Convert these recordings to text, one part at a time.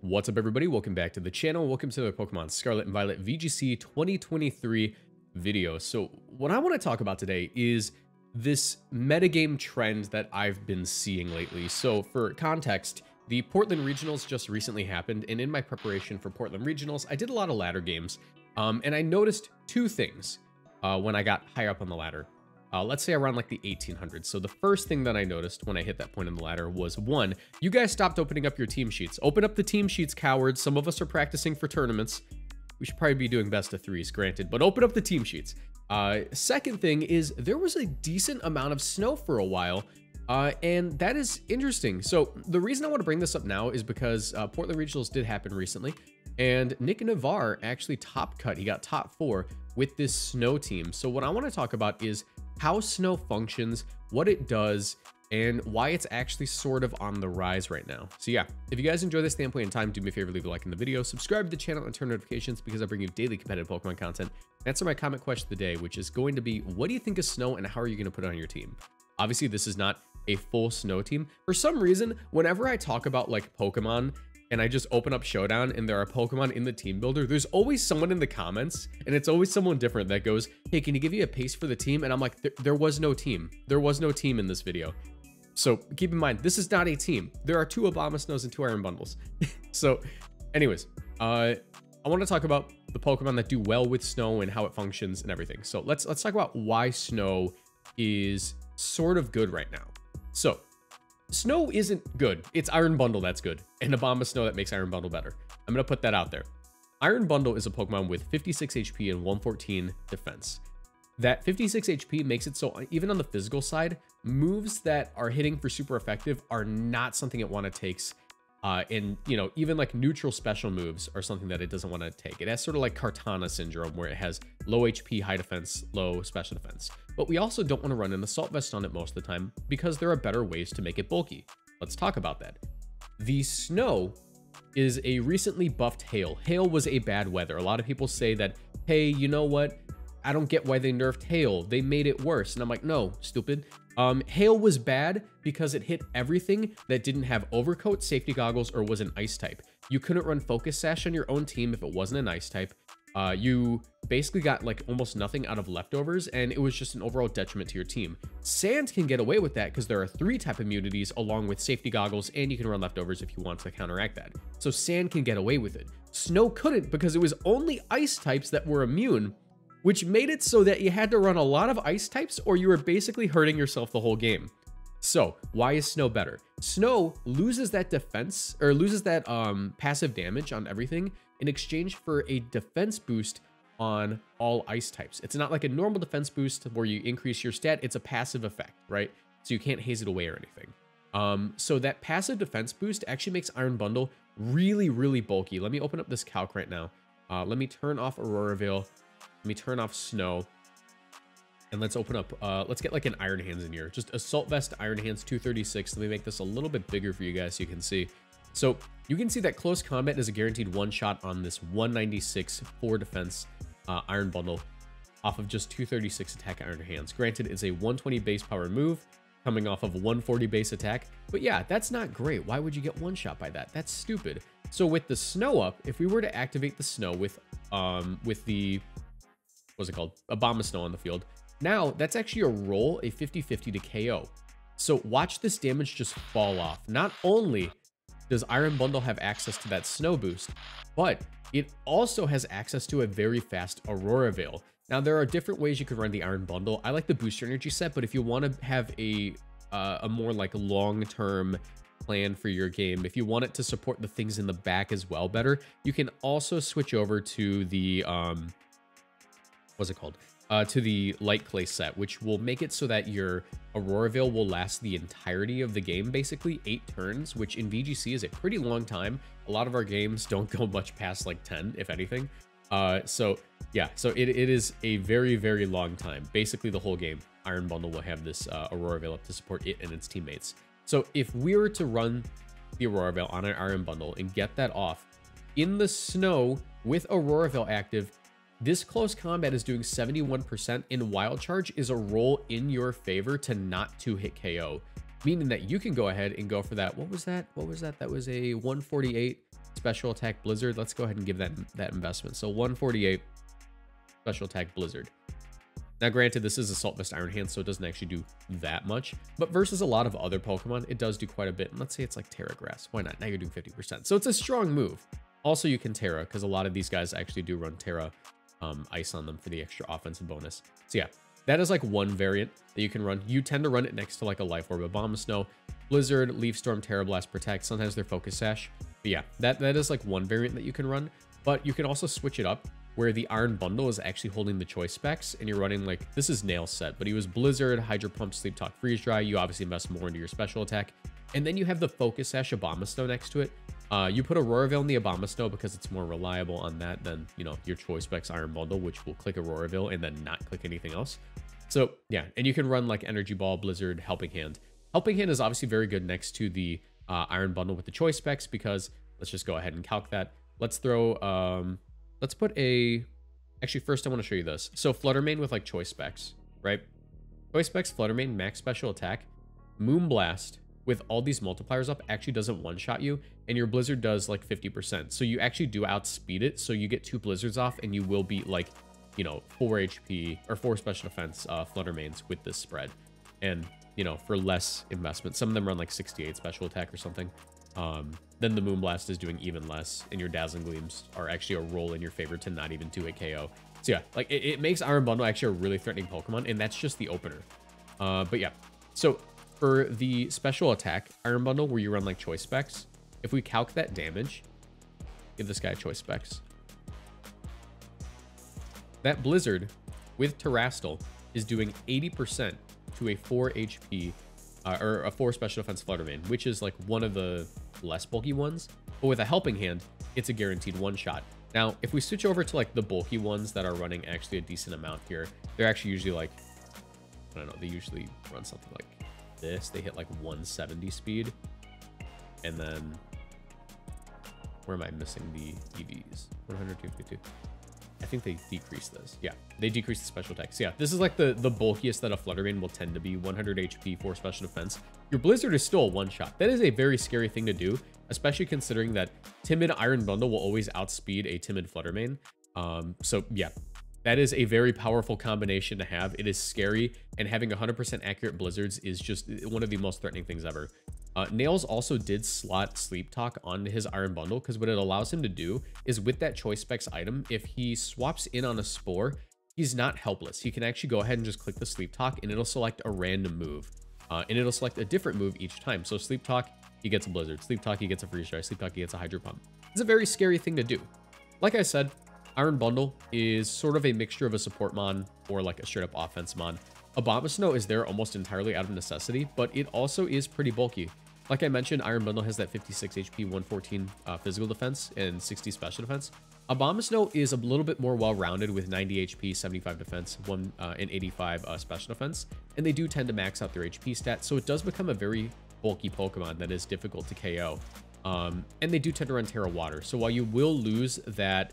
What's up everybody? Welcome back to the channel. Welcome to the Pokemon Scarlet and Violet VGC 2023 video. So what I want to talk about today is this metagame trend that I've been seeing lately. So for context, the Portland Regionals just recently happened, and in my preparation for Portland Regionals, I did a lot of ladder games, um, and I noticed two things uh, when I got higher up on the ladder uh, let's say around like the 1800s. So the first thing that I noticed when I hit that point in the ladder was one, you guys stopped opening up your team sheets. Open up the team sheets, cowards. Some of us are practicing for tournaments. We should probably be doing best of threes, granted, but open up the team sheets. Uh, second thing is there was a decent amount of snow for a while, uh, and that is interesting. So the reason I want to bring this up now is because uh, Portland Regionals did happen recently, and Nick Navarre actually top cut. He got top four with this snow team. So what I want to talk about is how snow functions, what it does, and why it's actually sort of on the rise right now. So yeah, if you guys enjoy this standpoint in time, do me a favor, leave a like in the video, subscribe to the channel and turn notifications because I bring you daily competitive Pokemon content. Answer my comment question of the day, which is going to be, what do you think of snow and how are you going to put it on your team? Obviously, this is not a full snow team. For some reason, whenever I talk about like Pokemon and I just open up Showdown and there are Pokemon in the team builder, there's always someone in the comments and it's always someone different that goes, hey, can you give you a pace for the team? And I'm like, there was no team. There was no team in this video. So keep in mind, this is not a team. There are two Abomasnows and two Iron Bundles. so anyways, uh, I want to talk about the Pokemon that do well with snow and how it functions and everything. So let's let's talk about why snow is sort of good right now. So Snow isn't good. It's Iron Bundle that's good, and Abomasnow that makes Iron Bundle better. I'm going to put that out there. Iron Bundle is a Pokemon with 56 HP and 114 defense. That 56 HP makes it so even on the physical side, moves that are hitting for super effective are not something it want to takes uh, and, you know, even like neutral special moves are something that it doesn't want to take. It has sort of like Kartana syndrome where it has low HP, high defense, low special defense. But we also don't want to run an assault vest on it most of the time because there are better ways to make it bulky. Let's talk about that. The snow is a recently buffed hail. Hail was a bad weather. A lot of people say that, hey, you know what? I don't get why they nerfed hail. They made it worse. And I'm like, no, stupid. Um, hail was bad because it hit everything that didn't have overcoat, safety goggles, or was an ice type. You couldn't run focus sash on your own team if it wasn't an ice type. Uh, you basically got like almost nothing out of leftovers and it was just an overall detriment to your team. Sand can get away with that because there are three type immunities along with safety goggles and you can run leftovers if you want to counteract that. So sand can get away with it. Snow couldn't because it was only ice types that were immune which made it so that you had to run a lot of ice types or you were basically hurting yourself the whole game. So why is Snow better? Snow loses that defense or loses that um, passive damage on everything in exchange for a defense boost on all ice types. It's not like a normal defense boost where you increase your stat. It's a passive effect, right? So you can't haze it away or anything. Um, so that passive defense boost actually makes Iron Bundle really, really bulky. Let me open up this calc right now. Uh, let me turn off Aurora Veil. Me turn off snow. And let's open up, uh, let's get like an Iron Hands in here. Just Assault Vest, Iron Hands 236. Let me make this a little bit bigger for you guys so you can see. So you can see that close combat is a guaranteed one shot on this 196 4 defense uh, Iron Bundle off of just 236 attack Iron Hands. Granted, it's a 120 base power move coming off of 140 base attack. But yeah, that's not great. Why would you get one shot by that? That's stupid. So with the snow up, if we were to activate the snow with um with the what's it called? Abomasnow on the field. Now, that's actually a roll, a 50-50 to KO. So watch this damage just fall off. Not only does Iron Bundle have access to that snow boost, but it also has access to a very fast Aurora Veil. Now, there are different ways you could run the Iron Bundle. I like the booster energy set, but if you want to have a uh, a more like long-term plan for your game, if you want it to support the things in the back as well better, you can also switch over to the um, what's it called? Uh, to the light clay set, which will make it so that your Aurora Veil will last the entirety of the game, basically eight turns, which in VGC is a pretty long time. A lot of our games don't go much past like 10, if anything. Uh, so yeah, so it, it is a very, very long time. Basically the whole game, Iron Bundle will have this uh, Aurora Veil up to support it and its teammates. So if we were to run the Aurora Veil on an Iron Bundle and get that off, in the snow with Aurora Veil active, this close combat is doing 71% and wild charge is a roll in your favor to not to hit KO, meaning that you can go ahead and go for that. What was that? What was that? That was a 148 special attack Blizzard. Let's go ahead and give that, that investment. So 148 special attack Blizzard. Now, granted, this is Assault Vest Iron Hand, so it doesn't actually do that much. But versus a lot of other Pokemon, it does do quite a bit. And let's say it's like Tera Grass. Why not? Now you're doing 50%. So it's a strong move. Also, you can Tera, because a lot of these guys actually do run Tera um, Ice on them for the extra offensive bonus. So yeah, that is like one variant that you can run. You tend to run it next to like a Life Orb, Abomasnow, Blizzard, Leaf Storm, Tera Blast, Protect. Sometimes they're Focus Sash. But yeah, that, that is like one variant that you can run. But you can also switch it up where the Iron Bundle is actually holding the choice specs and you're running like, this is Nail set, but he was Blizzard, Hydro Pump, Sleep Talk, Freeze Dry. You obviously invest more into your special attack. And then you have the Focus Sash Abomasnow next to it. Uh, you put Aurora Veil in the Abomasnow because it's more reliable on that than, you know, your choice specs Iron Bundle, which will click Aurora Veil and then not click anything else. So yeah, and you can run like Energy Ball, Blizzard, Helping Hand. Helping Hand is obviously very good next to the uh, Iron Bundle with the choice specs because let's just go ahead and calc that. Let's throw, um, let's put a Actually, first I want to show you this. So Fluttermane with like choice specs, right? Choice specs, Fluttermane, max special attack, Moonblast with all these multipliers up actually doesn't one-shot you, and your Blizzard does like 50%. So you actually do outspeed it, so you get two Blizzards off, and you will beat like, you know, 4 HP or 4 special defense uh, Fluttermanes with this spread. And, you know, for less investment. Some of them run like 68 special attack or something. Um, then the Moonblast is doing even less, and your Dazzling Gleams are actually a roll in your favor to not even do a KO. So yeah, like it, it, makes Iron Bundle actually a really threatening Pokemon, and that's just the opener. Uh, but yeah, so for the special attack Iron Bundle, where you run like choice specs, if we calc that damage, give this guy choice specs. That Blizzard with Terastal is doing 80% to a 4 HP uh, or a 4 special defense Fluttermane, which is like one of the less bulky ones. But with a helping hand, it's a guaranteed one shot. Now, if we switch over to like the bulky ones that are running actually a decent amount here, they're actually usually like, I don't know, they usually run something like this. They hit like 170 speed. And then, where am I missing the EVs? 152. I think they decrease this. Yeah, they decrease the special attacks. Yeah, this is like the, the bulkiest that a Fluttermane will tend to be. 100 HP for special defense. Your Blizzard is still a one-shot. That is a very scary thing to do, especially considering that Timid Iron Bundle will always outspeed a Timid Fluttermane. Um, so yeah, that is a very powerful combination to have. It is scary, and having 100% accurate Blizzards is just one of the most threatening things ever. Uh, Nails also did slot Sleep Talk onto his Iron Bundle because what it allows him to do is with that Choice Specs item, if he swaps in on a Spore, he's not helpless. He can actually go ahead and just click the Sleep Talk and it'll select a random move. Uh, and it'll select a different move each time. So Sleep Talk, he gets a Blizzard. Sleep Talk, he gets a Freeze Dry. Sleep Talk, he gets a Hydro Pump. It's a very scary thing to do. Like I said, Iron Bundle is sort of a mixture of a support mon or like a straight up offense mon. Abomasnow is there almost entirely out of necessity, but it also is pretty bulky. Like I mentioned, Iron Bundle has that 56 HP, 114 uh, physical defense, and 60 special defense. Abomasnow is a little bit more well-rounded with 90 HP, 75 defense, 1 uh, and 85 uh, special defense, and they do tend to max out their HP stat, so it does become a very bulky Pokemon that is difficult to KO. Um, and they do tend to run Tera Water, so while you will lose that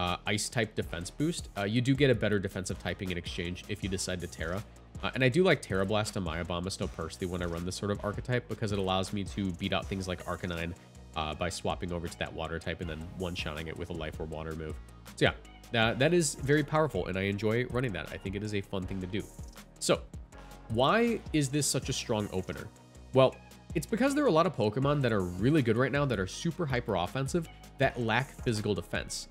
uh, Ice-type defense boost, uh, you do get a better defensive typing in exchange if you decide to Tera. Uh, and I do like Tera Blast on my Abomasnow personally when I run this sort of archetype because it allows me to beat out things like Arcanine uh, by swapping over to that water type and then one-shotting it with a Life Orb Water move. So yeah, uh, that is very powerful and I enjoy running that. I think it is a fun thing to do. So why is this such a strong opener? Well, it's because there are a lot of Pokemon that are really good right now that are super hyper offensive that lack physical defense.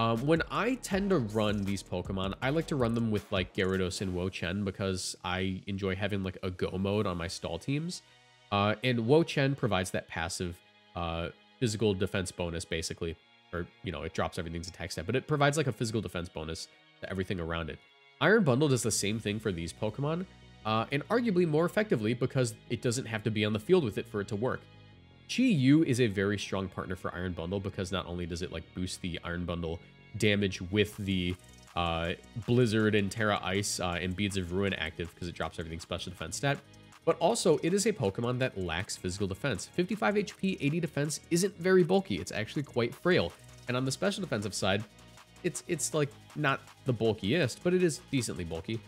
Um, when I tend to run these Pokemon, I like to run them with like Gyarados and Wo-Chien because I enjoy having like a go mode on my stall teams. Uh, and Wo-Chien provides that passive uh, physical defense bonus basically, or you know, it drops everything's attack stat, but it provides like a physical defense bonus to everything around it. Iron Bundle does the same thing for these Pokemon, uh, and arguably more effectively because it doesn't have to be on the field with it for it to work. Chi Yu is a very strong partner for Iron Bundle because not only does it like boost the Iron Bundle damage with the uh, Blizzard and Tera Ice uh, and Beads of Ruin active because it drops everything special defense stat, but also it is a Pokemon that lacks physical defense. 55 HP, 80 defense isn't very bulky. It's actually quite frail. And on the special defensive side, it's it's like not the bulkiest, but it is decently bulky.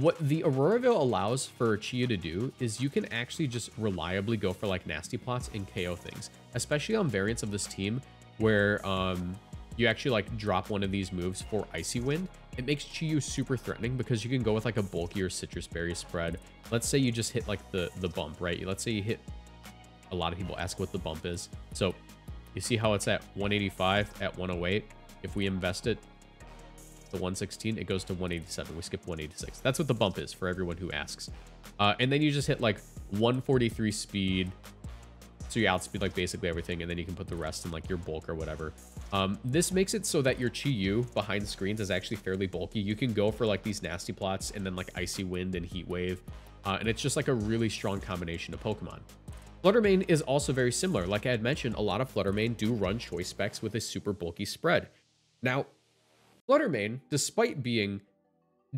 What the Aurora Veil allows for Chi-Yu to do is you can actually just reliably go for like nasty plots and KO things, especially on variants of this team where um, you actually like drop one of these moves for Icy Wind. It makes Chi-Yu super threatening because you can go with like a bulkier citrus Berry spread. Let's say you just hit like the, the bump, right? Let's say you hit, a lot of people ask what the bump is. So you see how it's at 185 at 108. If we invest it the 116, it goes to 187. We skip 186. That's what the bump is for everyone who asks. Uh, and then you just hit like 143 speed. So you outspeed like basically everything, and then you can put the rest in like your bulk or whatever. Um, this makes it so that your Chi-Yu behind screens is actually fairly bulky. You can go for like these nasty plots and then like Icy Wind and Heat Wave. Uh, and it's just like a really strong combination of Pokemon. Fluttermane is also very similar. Like I had mentioned, a lot of Fluttermane do run choice specs with a super bulky spread. Now, Fluttermane, despite being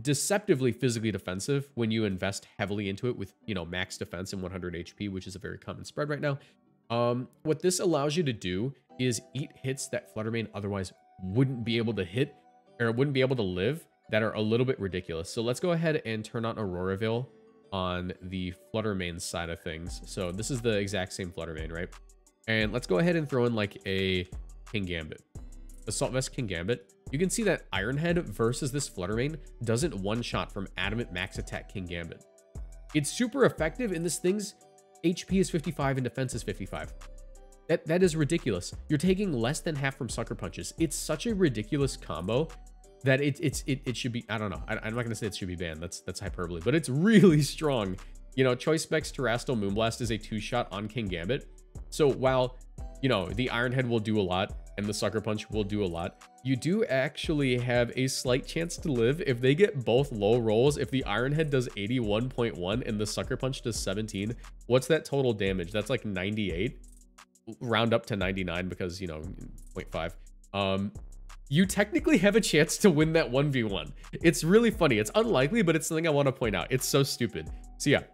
deceptively physically defensive when you invest heavily into it with, you know, max defense and 100 HP, which is a very common spread right now. Um, what this allows you to do is eat hits that Fluttermane otherwise wouldn't be able to hit or wouldn't be able to live that are a little bit ridiculous. So let's go ahead and turn on Aurora Veil on the Fluttermane side of things. So this is the exact same Fluttermane, right? And let's go ahead and throw in like a King Gambit. Assault Vest Kingambit you can see that Ironhead versus this Fluttermane doesn't one-shot from Adamant Max Attack King Gambit. It's super effective and this thing's HP is 55 and defense is 55. That, that is ridiculous. You're taking less than half from Sucker Punches. It's such a ridiculous combo that it, it's, it, it should be, I don't know. I, am not going to say it should be banned. That's, that's hyperbole, but it's really strong. You know, Choice Specs Terastal Moonblast is a two-shot on King Gambit. So while, you know, the Ironhead will do a lot, and the Sucker Punch will do a lot. You do actually have a slight chance to live if they get both low rolls. If the Iron Head does 81.1 and the Sucker Punch does 17, what's that total damage? That's like 98. Round up to 99 because, you know, 0.5. Um, you technically have a chance to win that 1v1. It's really funny. It's unlikely, but it's something I want to point out. It's so stupid. So yeah,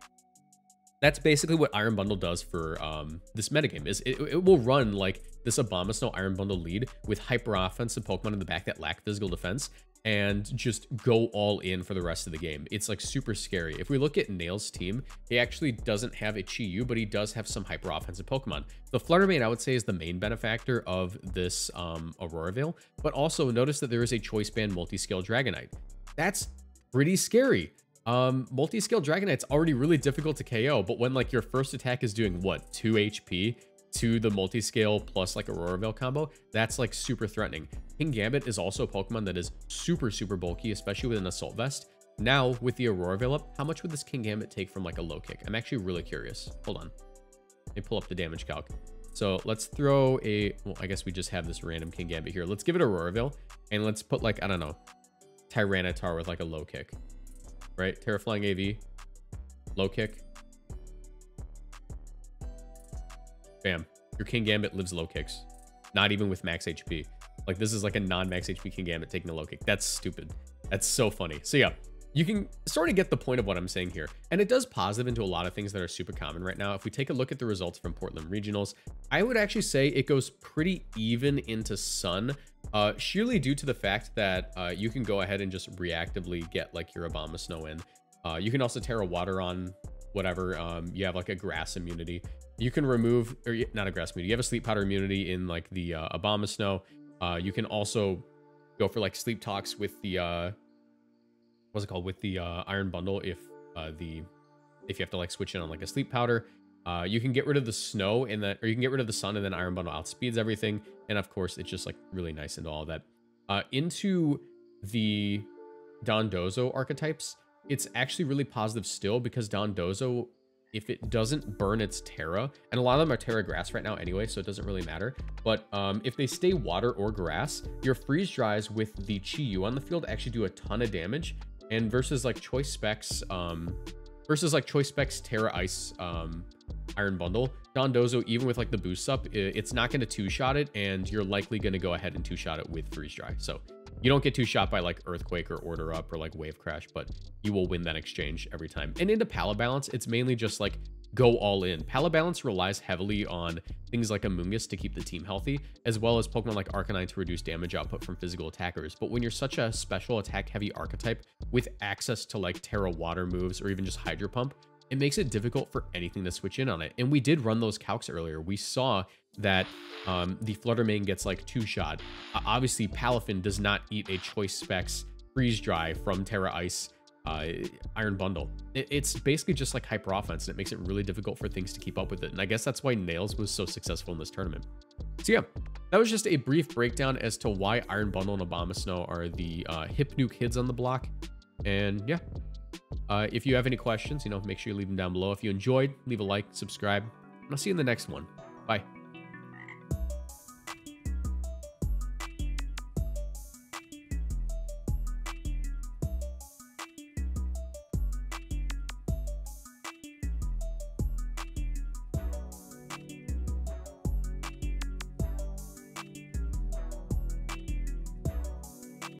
that's basically what Iron Bundle does for um, this metagame. Is it, it, will run like this Abomasnow Iron Bundle lead with hyper offensive Pokemon in the back that lack physical defense and just go all in for the rest of the game. It's like super scary. If we look at Nail's team, he actually doesn't have a Chi-Yu, but he does have some hyper offensive Pokemon. The Fluttermane, I would say, is the main benefactor of this um, Aurora Veil, but also notice that there is a Choice Band Multi-Scale Dragonite. That's pretty scary. Um, multi-scale Dragonite's already really difficult to KO, but when like your first attack is doing what, 2 HP to the multi-scale plus like Aurora Veil combo, that's like super threatening. King Gambit is also a Pokemon that is super, super bulky, especially with an Assault Vest. Now, with the Aurora Veil up, how much would this King Gambit take from like a low kick? I'm actually really curious. Hold on. Let me pull up the damage calc. So let's throw a, well, I guess we just have this random King Gambit here. Let's give it Aurora Veil and let's put like, I don't know, Tyranitar with like a low kick right? Tera Flying AV, low kick. Bam. Your King Gambit lives low kicks. Not even with max HP. Like this is like a non-max HP King Gambit taking a low kick. That's stupid. That's so funny. So yeah, you can sort of get the point of what I'm saying here. And it does positive into a lot of things that are super common right now. If we take a look at the results from Portland Regionals, I would actually say it goes pretty even into Sun, uh, sheerly due to the fact that uh, you can go ahead and just reactively get like your Abomasnow in. Uh, you can also Tera Water on whatever. Um, you have like a grass immunity. You can remove, or not a grass immunity, you have a sleep powder immunity in like the uh, snow. Uh, you can also go for like sleep talks with the, uh, what's it called, with the uh, Iron Bundle if uh, the, if you have to like switch in on like a sleep powder. Uh, you can get rid of the snow and that or you can get rid of the sun and then Iron Bundle outspeeds everything. And of course, it's just like really nice into all that. Uh, into the Dondozo archetypes, it's actually really positive still because Dondozo, if it doesn't burn its tera and a lot of them are tera Grass right now anyway, so it doesn't really matter. But um, if they stay water or grass, your freeze dries with the Chi-Yu on the field actually do a ton of damage. And versus like Choice Specs, um, versus like Choice Specs tera Ice um, Iron Bundle, Dondozo, even with like the boost up, it's not going to two-shot it, and you're likely going to go ahead and two-shot it with Freeze Dry. So you don't get two-shot by like Earthquake or Order Up or like Wave Crash, but you will win that exchange every time. And into Pallet Balance, it's mainly just like go all in. Palabalance relies heavily on things like Amoonguss to keep the team healthy, as well as Pokemon like Arcanine to reduce damage output from physical attackers. But when you're such a special attack heavy archetype with access to like Tera Water moves or even just Hydro Pump, it makes it difficult for anything to switch in on it. And we did run those calcs earlier. We saw that um, the Flutter Mane gets like two shot. Uh, obviously, Palafin does not eat a Choice Specs freeze dry from Tera Ice uh, Iron Bundle. It, it's basically just like hyper offense, and it makes it really difficult for things to keep up with it. And I guess that's why Nails was so successful in this tournament. So yeah, that was just a brief breakdown as to why Iron Bundle and Abomasnow are the uh, hip nuke hits on the block. And yeah, uh, if you have any questions, you know, make sure you leave them down below. If you enjoyed, leave a like, subscribe, and I'll see you in the next one. Bye.